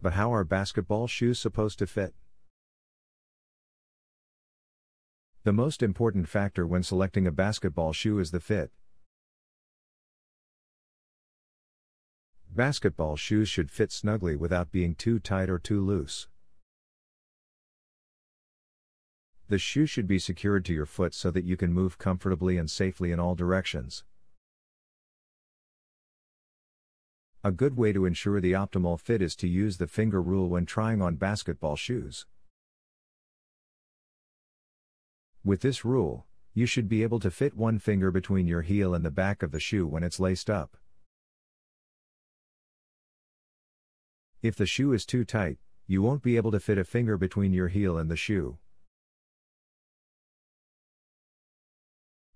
But how are basketball shoes supposed to fit? The most important factor when selecting a basketball shoe is the fit. Basketball shoes should fit snugly without being too tight or too loose. The shoe should be secured to your foot so that you can move comfortably and safely in all directions. A good way to ensure the optimal fit is to use the finger rule when trying on basketball shoes. With this rule, you should be able to fit one finger between your heel and the back of the shoe when it's laced up. If the shoe is too tight, you won't be able to fit a finger between your heel and the shoe.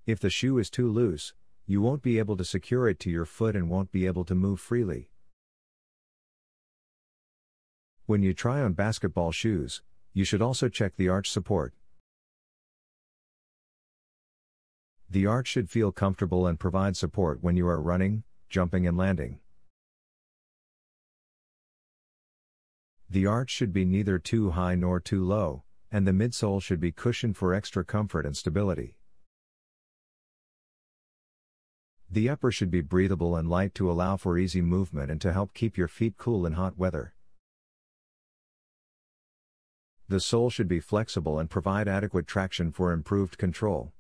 If the shoe is too loose, you won't be able to secure it to your foot and won't be able to move freely. When you try on basketball shoes, you should also check the arch support. The arch should feel comfortable and provide support when you are running, jumping, and landing. The arch should be neither too high nor too low, and the midsole should be cushioned for extra comfort and stability. The upper should be breathable and light to allow for easy movement and to help keep your feet cool in hot weather. The sole should be flexible and provide adequate traction for improved control.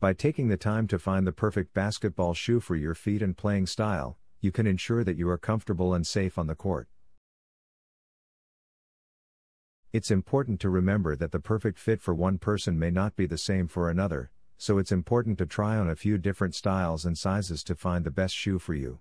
By taking the time to find the perfect basketball shoe for your feet and playing style, you can ensure that you are comfortable and safe on the court. It's important to remember that the perfect fit for one person may not be the same for another, so it's important to try on a few different styles and sizes to find the best shoe for you.